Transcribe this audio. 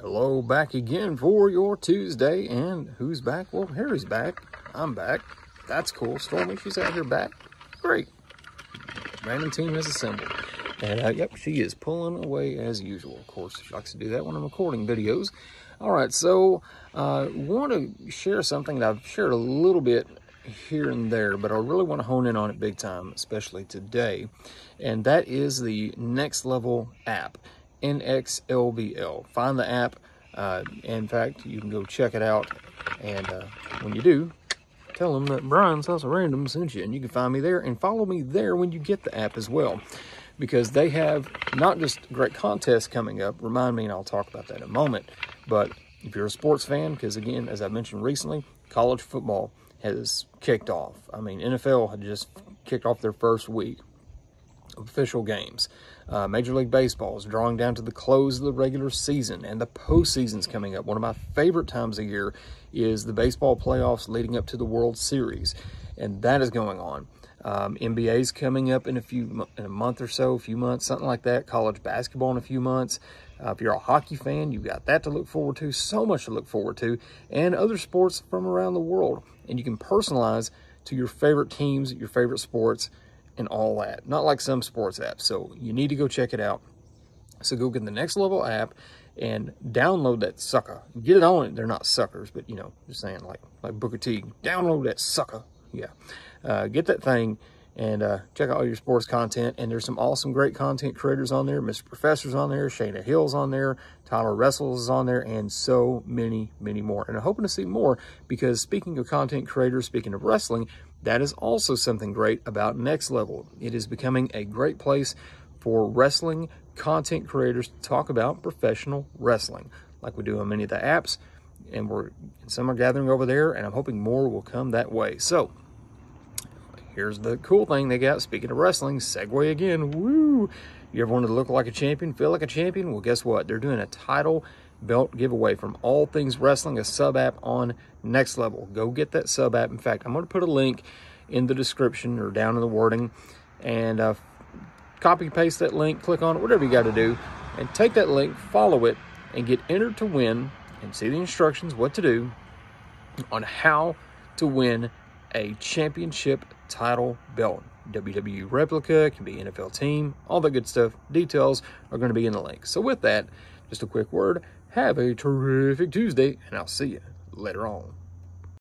Hello, back again for your Tuesday. And who's back? Well, Harry's back. I'm back. That's cool. Stormy, she's out here back. Great. Random team has assembled. And uh, yep, she is pulling away as usual. Of course, she likes to do that when I'm recording videos. All right, so uh, want to share something that I've shared a little bit here and there, but I really want to hone in on it big time, especially today. And that is the Next Level app. NXLVL. Find the app. Uh, in fact, you can go check it out. And uh, when you do, tell them that Brian's House of Random sent you. And you can find me there and follow me there when you get the app as well. Because they have not just great contests coming up. Remind me, and I'll talk about that in a moment. But if you're a sports fan, because again, as I mentioned recently, college football has kicked off. I mean, NFL had just kicked off their first week official games. Uh, Major League Baseball is drawing down to the close of the regular season, and the postseason's coming up. One of my favorite times of year is the baseball playoffs leading up to the World Series, and that is going on. Um, NBA's coming up in a few in a month or so, a few months, something like that. College basketball in a few months. Uh, if you're a hockey fan, you've got that to look forward to. So much to look forward to, and other sports from around the world. And you can personalize to your favorite teams, your favorite sports, and all that. Not like some sports apps. So you need to go check it out. So go get the next level app and download that sucker. Get it on it. They're not suckers, but you know, just saying like like Booker T. Download that sucker. Yeah. Uh, get that thing and uh, check out all your sports content. And there's some awesome, great content creators on there. Mr. Professor's on there. Shayna Hill's on there. Tyler Wrestles is on there. And so many, many more. And I'm hoping to see more because speaking of content creators, speaking of wrestling, that is also something great about Next Level. It is becoming a great place for wrestling content creators to talk about professional wrestling, like we do on many of the apps. And we're some are gathering over there, and I'm hoping more will come that way. So here's the cool thing they got. Speaking of wrestling, segue again. Woo! You ever wanted to look like a champion, feel like a champion? Well, guess what? They're doing a title belt giveaway from All Things Wrestling, a sub app on Next Level. Go get that sub app. In fact, I'm going to put a link in the description or down in the wording and uh, copy paste that link, click on it, whatever you got to do, and take that link, follow it, and get entered to win and see the instructions what to do on how to win a championship title belt. WWE replica, can be NFL team, all that good stuff. Details are going to be in the link. So with that, just a quick word, have a terrific Tuesday, and I'll see you later on.